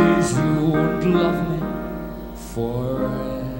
take you won't love me forever.